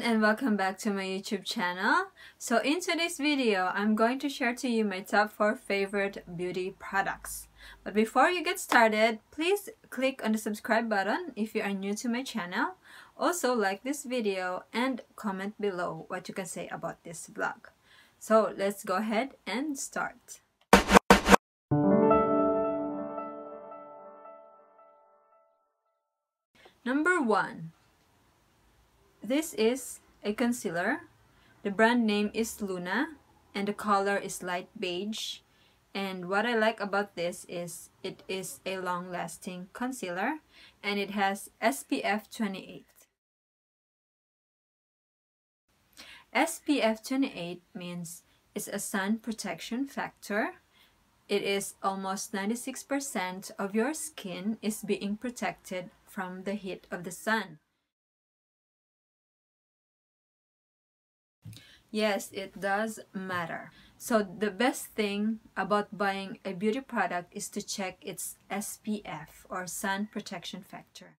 everyone and welcome back to my YouTube channel. So in today's video, I'm going to share to you my top 4 favorite beauty products. But before you get started, please click on the subscribe button if you are new to my channel. Also like this video and comment below what you can say about this vlog. So let's go ahead and start. Number 1 this is a concealer. The brand name is Luna and the color is light beige. And what I like about this is it is a long-lasting concealer and it has SPF 28. SPF 28 means it's a sun protection factor. It is almost 96% of your skin is being protected from the heat of the sun. Yes, it does matter. So the best thing about buying a beauty product is to check its SPF or sun protection factor.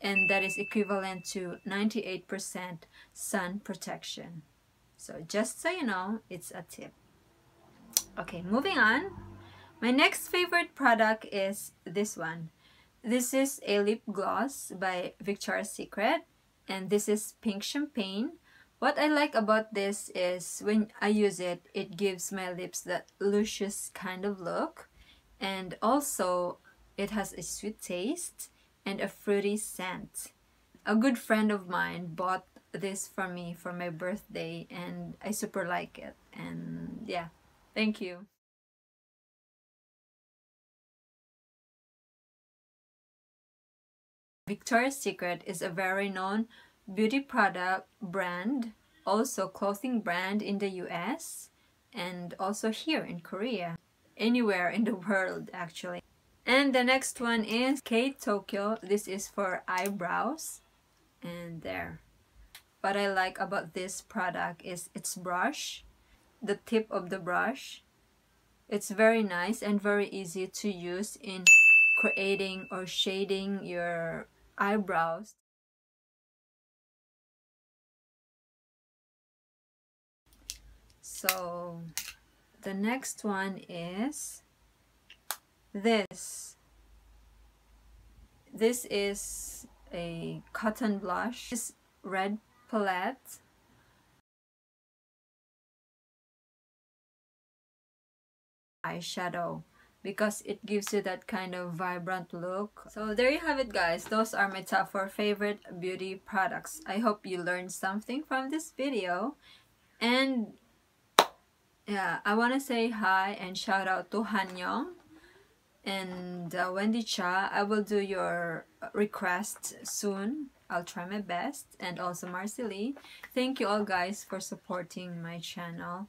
And that is equivalent to 98% sun protection. So just so you know, it's a tip. Okay, moving on. My next favorite product is this one. This is a lip gloss by Victoria's Secret and this is pink champagne. What I like about this is when I use it it gives my lips that luscious kind of look. And also it has a sweet taste and a fruity scent. A good friend of mine bought this for me for my birthday and I super like it. And yeah thank you Victoria's Secret is a very known beauty product brand, also clothing brand in the US and also here in Korea. Anywhere in the world actually. And the next one is Kate Tokyo. This is for eyebrows. And there. What I like about this product is its brush. The tip of the brush. It's very nice and very easy to use in creating or shading your eyebrows. So the next one is this. This is a cotton blush. This red palette. Eyeshadow because it gives you that kind of vibrant look. So there you have it guys. Those are my top 4 favorite beauty products. I hope you learned something from this video. And yeah, I want to say hi and shout out to Han Young and uh, Wendy Cha. I will do your request soon. I'll try my best. And also Marcely. Thank you all guys for supporting my channel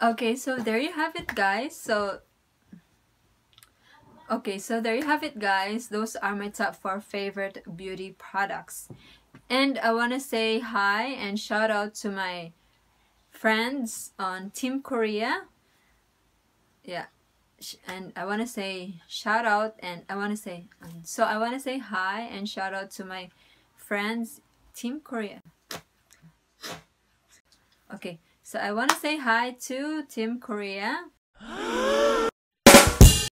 Okay, so there you have it guys. So Okay, so there you have it guys. Those are my top 4 favorite beauty products. And I want to say hi and shout out to my friends on Team Korea. Yeah. And I want to say shout out and I want to say um, so I want to say hi and shout out to my friends Team Korea. Okay. So I want to say hi to Team Korea.